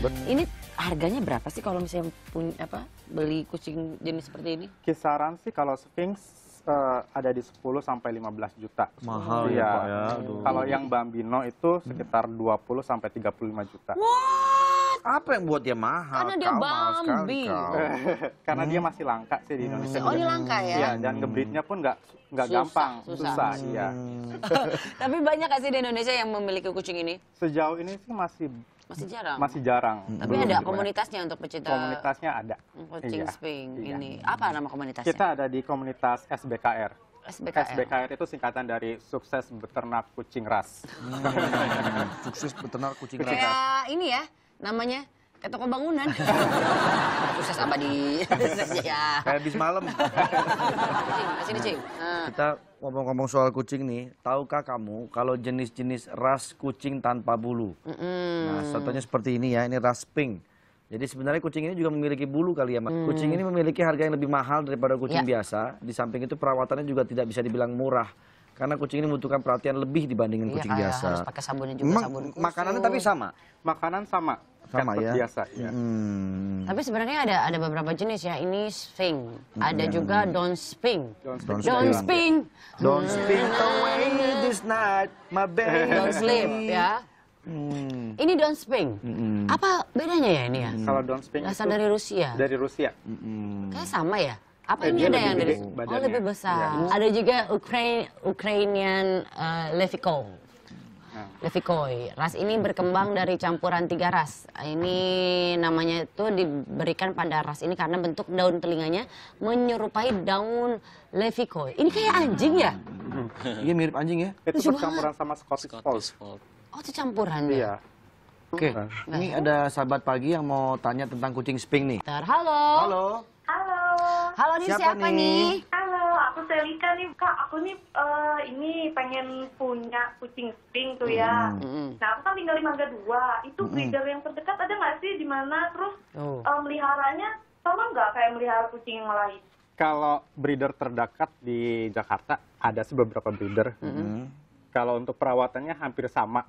Ini harganya berapa sih kalau misalnya punya apa beli kucing jenis seperti ini? Kisaran sih kalau Sphinx eh, ada di 10 sampai 15 juta. Mahal ya, Iya. Pak, ya. Aduh. Kalau yang Bambino itu sekitar 20 sampai 35 juta. Apa yang buat dia mahal? Karena dia Kau Bambi. Karena dia masih langka sih di Indonesia. Oh ini langka ya? Iya, dan ngebreednya pun nggak nggak Susah, gampang, susah. susah, iya. Tapi banyak gak sih di Indonesia yang memiliki kucing ini? Sejauh ini sih masih Masih jarang. masih jarang. Tapi Belum ada banyak. komunitasnya untuk pecinta komunitasnya ada. kucing Iya, sping iya. ini. Apa nama komunitasnya? Kita ada di komunitas SBKR. SBKR. SBKR itu singkatan dari sukses beternak kucing ras. Hmm, Sukses peternak kucing ras. Kayak ini ya, namanya kayak toko bangunan. Sukses abadi. ya. Kayak bis malam. Sini cing. Nah, Kita ngomong-ngomong soal kucing nih, tahukah kamu kalau jenis-jenis ras kucing tanpa bulu? Nah, contohnya seperti ini ya, ini ras pink. Jadi sebenarnya kucing ini juga memiliki bulu kali ya, Mak. Kucing ini memiliki harga yang lebih mahal daripada kucing Ya. biasa. Di samping itu perawatannya juga tidak bisa dibilang murah. Karena kucing ini membutuhkan perhatian lebih dibandingin Iya, kucing kayak biasa. harus pakai sabunnya juga, Memang sabun khusus. makanannya tapi sama. Makanan sama, Sama ya. biasa. Ya. Hmm. Tapi sebenarnya ada ada beberapa jenis ya. Ini sphinx, ada juga don sphinx. Don't Don't Don Sphinx. sphinx. Don't spin away this night, my baby. Don't sleep ya. Hmm. Ini don sphinx. Mm-mm. Apa bedanya ya ini ya? Kalau Don't Sphinx Berasal itu dari Rusia. dari Rusia. Mm-mm. Kayak sama ya? Apa Eh, ini ada yang dari Oh, lebih besar. Iya. Ada juga Ukraine Ukrainian uh, Levikoi. Nah. Levikoi. Ras ini berkembang dari campuran tiga ras. Ini namanya itu diberikan pada ras ini karena bentuk daun telinganya menyerupai daun Levikoi. Ini kayak anjing ya? Iya mirip anjing ya. Itu Lucu percampuran sama Scottish Fold. Oh, itu campuran ya? Iya. Oke, Nah. ini ada sahabat pagi yang mau tanya tentang kucing sping nih. Halo. Halo. Halo, ini Siapa siapa, nih? nih? halo, aku Selika nih kak. Aku nih eh, ini pengen punya kucing sping tuh ya. Mm-mm. Nah aku kan tinggal di Mangga Dua. Itu breeder yang terdekat ada nggak sih di mana? Terus Tuh. eh, meliharanya sama nggak kayak melihara kucing yang lain? Kalau breeder terdekat di Jakarta ada sih beberapa breeder. Hmm. Kalau untuk perawatannya hampir sama.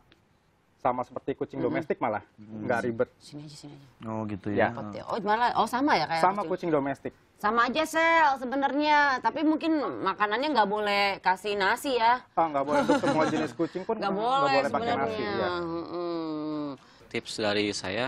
Sama seperti kucing domestik malah. Nggak ribet. Sini aja, sini aja. Oh gitu Ya. ya. Oh, malah oh sama ya kayak Sama kucing. kucing domestik. Sama aja sel sebenarnya, tapi mungkin makanannya nggak boleh kasih nasi ya. Oh, nggak boleh untuk semua jenis kucing pun Nggak nggak boleh, pakai sebenarnya. nasi. Ya. Mm-mm. Tips dari saya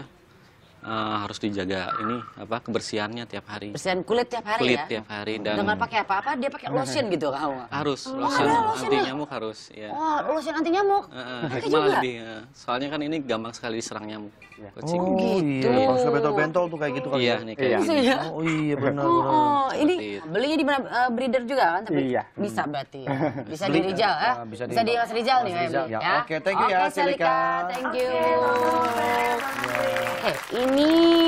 eh, harus dijaga ini apa kebersihannya tiap hari. Bersihan kulit tiap hari Kulit ya. tiap hari dan Dengan pakai apa-apa? Dia pakai lotion gitu kamu. harus Oh, lotion ada lotion anti ya? nyamuk harus ya. Oh, lotion anti nyamuk. Heeh, hikmah juga. lebih. ya. Soalnya kan ini gampang sekali diserang nyamuk. Ya. Kucing. Oh gitu. iya, pas bentol-bentol tuh kayak gitu kali Iya ya. nih kayak Iya. Iya. Oh iya benar Oh, benar. oh, ini belinya di mana eh, breeder juga kan? Tapi Iya. bisa berarti. ya. Bisa Beli, di Rijal ya? ah, bisa Bisa, di- Mas Rijal nih. Feby, ya. Oke, thank you ya, Oke, Selika. Selika. Thank you. Oke, ini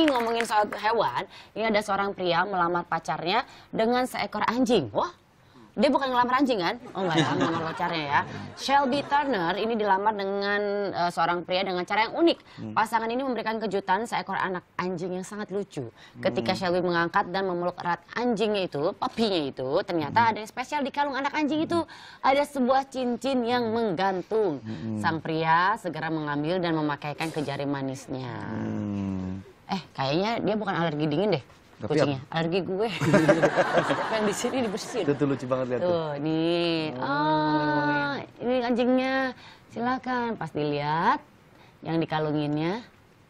ngomongin soal hewan. Ini ada seorang pria melamar pacarnya dengan seekor anjing. Wah, dia bukan ngelamar anjing kan? Oh enggak ya, ngelamar pacarnya ya. Shelby Turner ini dilamar dengan eh, seorang pria dengan cara yang unik. Pasangan ini memberikan kejutan seekor anak anjing yang sangat lucu. Ketika Shelby mengangkat dan memeluk erat anjingnya itu, papinya itu, ternyata ada yang spesial di kalung anak anjing itu. Ada sebuah cincin yang menggantung. Sang pria segera mengambil dan memakaikan ke jari manisnya. Hmm. Eh, kayaknya dia bukan alergi dingin deh. Tapi kucingnya, alergi gue. yang di sini dibersihin. Itu tuh lucu banget lihat tuh. Tuh, nih. Oh, ini anjingnya. Silakan. Pas dilihat yang dikalunginnya,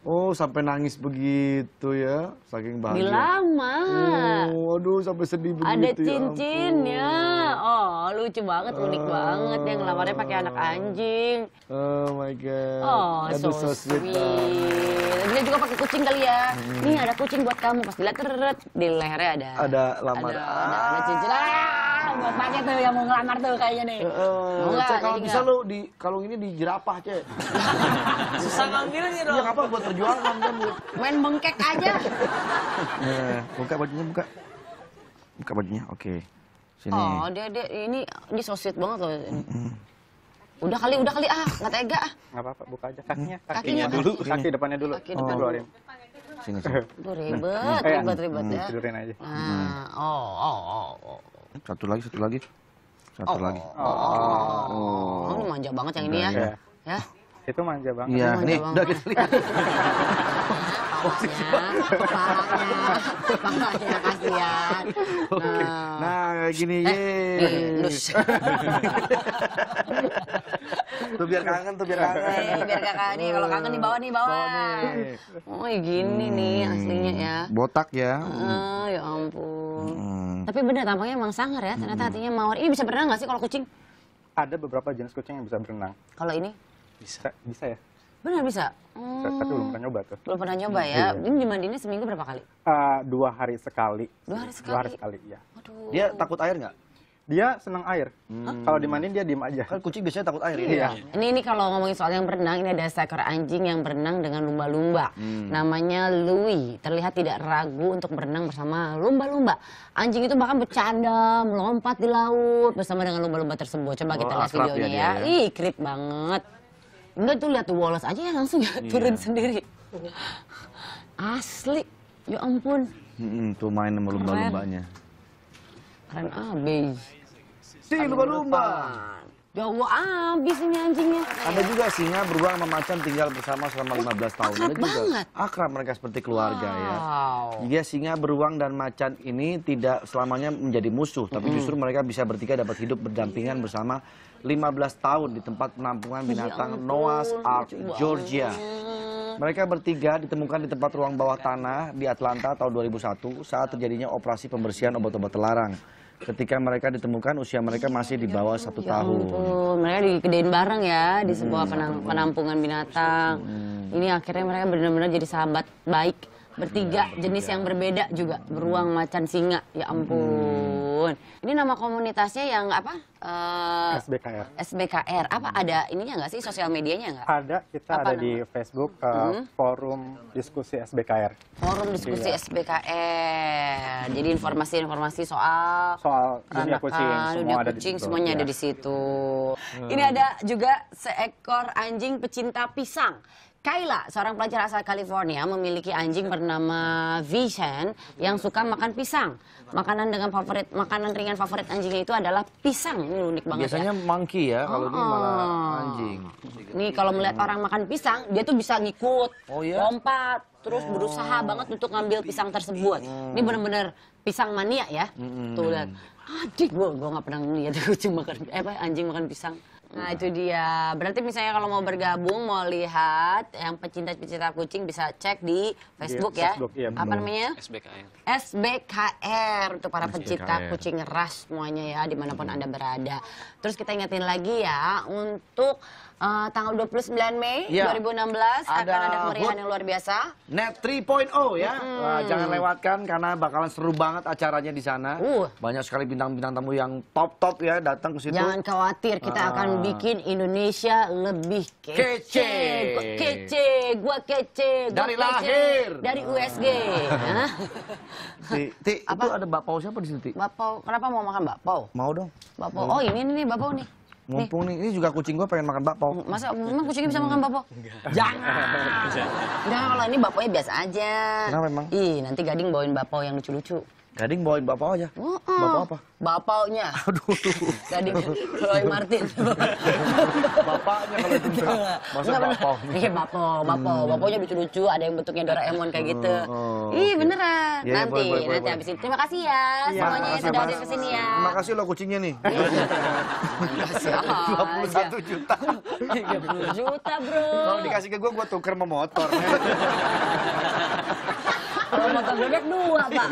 Oh sampai nangis begitu ya, saking bahagia. dilamar. Oh, aduh sampai sedih begitu. Ada ya cincinnya. Oh, lucu banget, unik banget. Yang ngelamarnya pakai anak anjing. Oh my god. Oh, aduh so, sweet. sweet. banget. Dia juga pakai kucing kali ya. Nih ada kucing buat kamu. Pas dilihat di lehernya ada. Ada lamar. Ada, ada, ada cincin. Ah, buat pakai tuh yang mau ngelamar tuh kayaknya nih. Eh, nggak? Cek, kalau bisa nggak? lu di kalung ini di jerapah, Cek. Susah ngambilnya Iya, dong. apa buat perjuangan kan. Bu. Main bengkek aja. Nah, buka bajunya, buka. Buka bajunya, oke. Sini. Oh, dia dia ini ini so sweet banget loh. Udah kali, udah kali ah, nggak tega ah. Nggak apa-apa, buka aja kakinya. Kakinya Kakinya dulu, Sini. kaki depannya dulu. Kaki depan Keluarin. Sini, sini. Aduh ribet, Eh, ribet, ribet hmm, ya. Tidurin aja. Nah, oh, oh, oh, oh. Satu lagi, satu lagi. Satu Oh, lagi. Oh, oh, oh, oh. Oh. ini manja banget yang ini ya. Iya. Ya. Itu manja banget. Iya, Manja nih udah kita lihat. Kepalanya, kepalanya, kepalanya kasihan. Oke. Nah, Nah, gini Eh, lus. Tuh biar kangen, tuh biar kangen. Eh, biar kakak nih, kalau kangen di bawah nih, bawah. Bawah nih. Oh, gini nih aslinya ya. Botak ya. Ah, ya ampun. Hmm. Tapi benar tampaknya emang sangar ya. Ternyata hatinya mawar. Ini bisa berenang nggak sih kalau kucing? Ada beberapa jenis kucing yang bisa berenang. Kalau ini? Bisa, bisa ya. Benar bisa. Tapi Hmm, belum pernah nyoba tuh. belum pernah nyoba ya. Ini dimandiinnya seminggu berapa kali? Eh, dua hari sekali. Dua hari Dua hari sekali? sekali, ya. Waduh. Dia takut air nggak? Dia senang air. Kalau dimandiin dia diem aja. Kan kucing biasanya takut air ini. Iya. Ini ini kalau ngomongin soal yang berenang, ini ada seekor anjing yang berenang dengan lumba-lumba. Namanya Louis. Terlihat tidak ragu untuk berenang bersama lumba-lumba. Anjing itu bahkan bercanda, melompat di laut bersama dengan lumba-lumba tersebut. Coba kita Oh, lihat akrab videonya ya ya. dia ya. Ih, creep banget. Enggak tuh lihat tuh Wallace aja ya langsung ya turun sendiri. Asli. Ya ampun. Mm-mm, tuh main sama lumba-lumbanya. Keren abis. Si lumba-lumba. Jawa abis ini anjingnya. Ada juga singa beruang sama macan tinggal bersama selama 15 tahun. akrab Ada juga banget. akrab mereka seperti keluarga ya. Wow. Jika singa, beruang, dan macan ini tidak selamanya menjadi musuh, tapi justru mereka bisa bertiga dapat hidup berdampingan bersama 15 tahun di tempat penampungan binatang Noah's Ark, Georgia. Mereka bertiga ditemukan di tempat ruang bawah tanah di Atlanta tahun 2001 saat terjadinya operasi pembersihan obat-obat terlarang. Ketika mereka ditemukan, usia mereka masih di bawah satu Ya tahun. ampun, mereka digedein bareng ya di sebuah penam- penampungan binatang. Ini akhirnya mereka benar-benar jadi sahabat baik bertiga jenis yang berbeda juga beruang macan singa. Ya ampun. Ini nama komunitasnya yang apa? Eh, SBKR. SBKR. Apa ada ininya nggak sih sosial medianya nggak? Ada, kita Apa ada di Facebook, eh, forum diskusi SBKR. Forum diskusi Iya. SBKR. Jadi informasi-informasi soal Soal dunia kucing, semua dunia ada di kucing situ, semuanya ya. ada di situ. Ini ada juga seekor anjing pecinta pisang. Kayla, seorang pelajar asal California, memiliki anjing bernama Vision yang suka makan pisang. Makanan dengan favorit, makanan ringan favorit anjingnya itu adalah pisang. Ini unik banget Biasanya ya. monkey ya, kalau ini malah Oh. anjing. Nih kalau melihat orang makan pisang, dia tuh bisa ngikut, Oh, iya? lompat, terus berusaha banget untuk ngambil pisang tersebut. Ini bener-bener pisang mania ya. Tuh lihat. Adik gua gua nggak pernah ngeliat kucing makan eh apa anjing makan pisang. Nah itu dia. Berarti misalnya kalau mau bergabung, mau lihat yang pecinta-pecinta kucing bisa cek di Facebook ya. Facebook, iya, Apa namanya? SBKN. SBKR untuk para pecinta SBKR. kucing ras semuanya ya di mana pun anda berada. Terus kita ingetin lagi ya untuk eh, tanggal 29 Mei Iya. 2016 akan Ada ada kemeriahan yang luar biasa. Net 3.0 ya. Wah, jangan lewatkan karena bakalan seru banget acaranya di sana. Uh. Banyak sekali bintang-bintang tamu yang top-top ya datang ke situ. Jangan khawatir, kita Ah. akan bikin Indonesia lebih kece. Kece. Gua kece, gua kece, gua Dari kece. lahir. Dari USG. Hah? Ti, Ti, itu ada bakpao siapa di situ, Ti? Bapau, kenapa mau makan bakpao? Mau dong. Bakpao. Oh ini nih, nih bakpao nih. Mumpung nih, ini juga kucing gua pengen makan bakpao. Masa memang kucingnya bisa makan bakpao? Jangan. Enggak, kalau ini bakpaunya biasa aja. Kenapa emang? Ih, nanti Gading bawain bakpao yang lucu-lucu. Gading bawain bakpao aja. Oh, Bakpao apa? Bapaunya. Aduh. Gading Roy Martin. Bapaknya kalau itu. Masa bakpao? Iya, bapau, bapau. Bapaunya lucu-lucu, ada yang bentuknya Doraemon kayak gitu. oh, Ih, oke. beneran. Iya, iya, nanti, nanti habis ini. Terima kasih ya semuanya yang sudah hadir ke sini ya. Terima kasih lo kucingnya nih. Kasih 21 juta. 30 juta, bro. Kalau dikasih ke gua, gua tuker sama motor. Kalau motor bebek dua, Pak.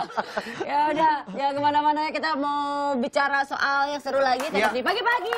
ya udah, jangan ke mana-mana ya. Kita mau bicara soal yang seru lagi. Tetap Ya. di pagi-pagi.